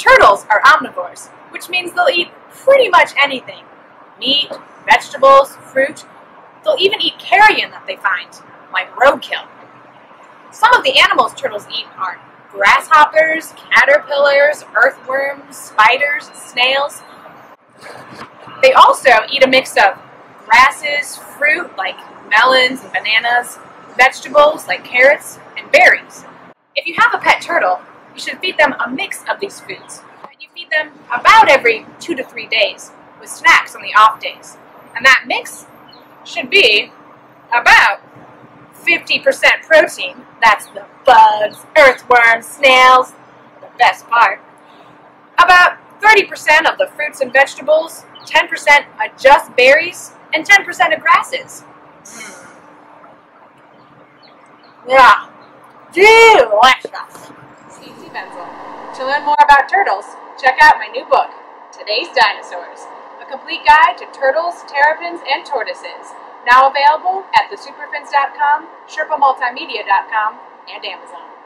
Turtles are omnivores, which means they'll eat pretty much anything. Meat, vegetables, fruit. They'll even eat carrion that they find, like roadkill. Some of the animals turtles eat are grasshoppers, caterpillars, earthworms, spiders, snails. They also eat a mix of grasses, fruit like melons and bananas, vegetables like carrots, and berries. If you have a pet turtle, you should feed them a mix of these foods. You feed them about every two to three days with snacks on the off days. And that mix should be about 50% protein. That's the bugs, earthworms, snails, the best part. About 30% of the fruits and vegetables, 10% are just berries, and 10% of grasses. Mm. Yeah, delicious. Venzel. To learn more about turtles, check out my new book, Today's Dinosaurs, a complete guide to turtles, terrapins, and tortoises. Now available at thesuperfins.com, SherpaMultimedia.com, and Amazon.